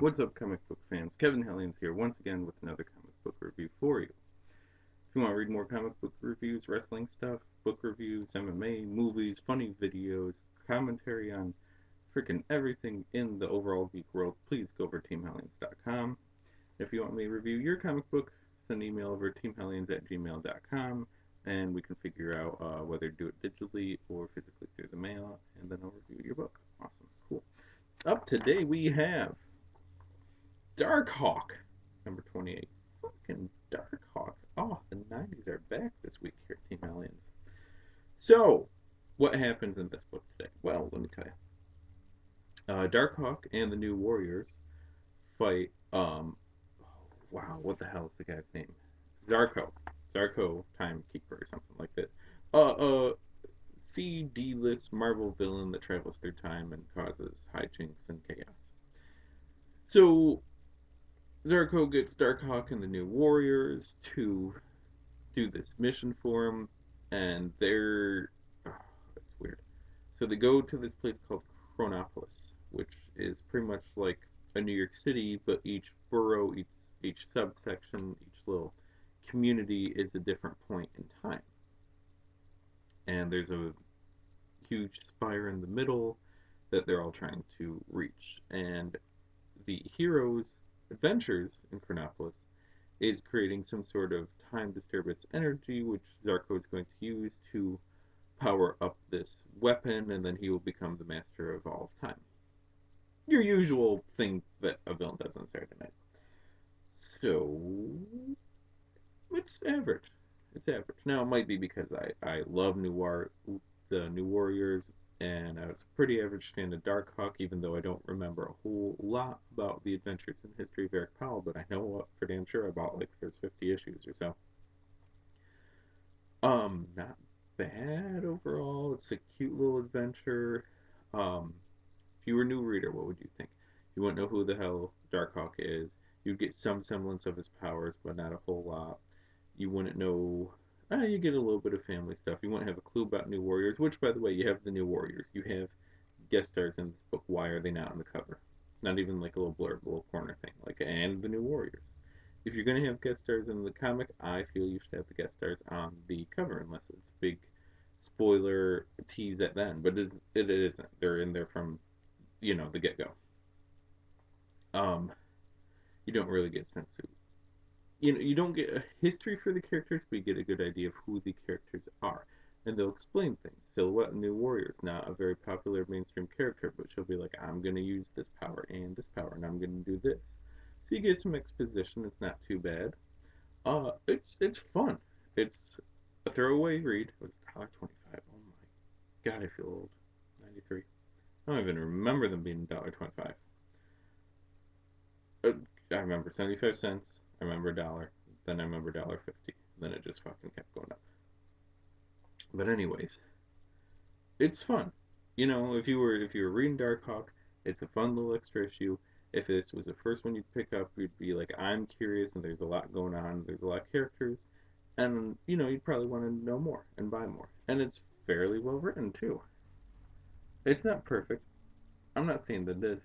What's up, comic book fans? Kevin Hellions here once again with another comic book review for you. If you want to read more comic book reviews, wrestling stuff, book reviews, MMA, movies, funny videos, commentary on freaking everything in the overall geek world, please go over to teamhellions.com. If you want me to review your comic book, send an email over to teamhellions at gmail.com and we can figure out uh, whether to do it digitally or physically through the mail, and then I'll review your book. Awesome, cool. Up today we have Darkhawk, number 28. Fucking Darkhawk. Oh, the 90s are back this week here at Team Hellions. So, what happens in this book today? Well, let me tell you. Uh, Darkhawk and the New Warriors fight, um, wow, what the hell is the guy's name? Zarko. Zarko Timekeeper or something like that. Uh, uh, C D-list Marvel villain that travels through time and causes hijinks and chaos. So Zarko gets Darkhawk and the New Warriors to do this mission for him, and they're ah, oh, it's weird. So they go to this place called Chronopolis, which is pretty much like a New York City, but each borough, each each subsection, each little community is a different point in time. And there's a huge spire in the middle that they're all trying to reach. And the heroes adventures in Chronopolis is creating some sort of time disturbance energy, which Zarko is going to use to power up this weapon, and then he will become the master of all of time. Your usual thing that a villain does on Saturday night. So, it's average. It's average. Now, it might be because I, I love New War, the New Warriors and I was pretty average fan of Darkhawk, even though I don't remember a whole lot about the adventures and history of Eric Powell, but I know what for damn sure about like there's 50 issues or so. Um, not bad overall. It's a cute little adventure. Um, if you were a new reader, what would you think? You wouldn't know who the hell Darkhawk is. You'd get some semblance of his powers, but not a whole lot. You wouldn't know uh, you get a little bit of family stuff. You won't have a clue about New Warriors, which, by the way, you have the New Warriors. You have guest stars in this book. Why are they not on the cover? Not even like a little blurb, a little corner thing. Like, and the New Warriors. If you're going to have guest stars in the comic, I feel you should have the guest stars on the cover, unless it's big spoiler tease at the end. But it, is, it isn't. They're in there from, you know, the get go. Um, you don't really get sense to you know you don't get a history for the characters, but you get a good idea of who the characters are, and they'll explain things. Silhouette New Warriors, not a very popular mainstream character, but she'll be like, I'm gonna use this power and this power, and I'm gonna do this. So you get some exposition. It's not too bad. Uh, it's it's fun. It's a throwaway read. It was $1.25. Oh my god, I feel old. 93. I don't even remember them being $1.25. Uh, I remember 75 cents. I remember a dollar, then I remember dollar fifty. Then it just fucking kept going up. But anyways, it's fun. You know, if you were if you were reading Darkhawk, it's a fun little extra issue. If this was the first one you'd pick up, you'd be like, I'm curious, and there's a lot going on. There's a lot of characters, and you know, you'd probably want to know more and buy more. And it's fairly well written too. It's not perfect. I'm not saying that it is,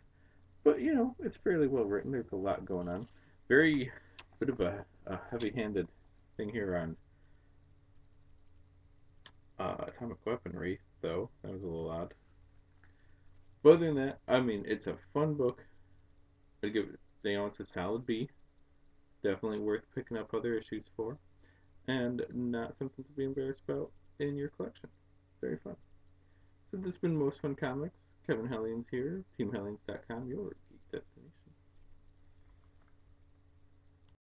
but you know, it's fairly well written. There's a lot going on. Very bit of a, a heavy-handed thing here on uh, atomic weaponry, though. That was a little odd. But other than that, I mean, it's a fun book. I'd give it, you know, it's a solid B. Definitely worth picking up other issues for. And not something to be embarrassed about in your collection. Very fun. So this has been Most Fun Comics. Kevin Hellions here, TeamHellions.com, yours.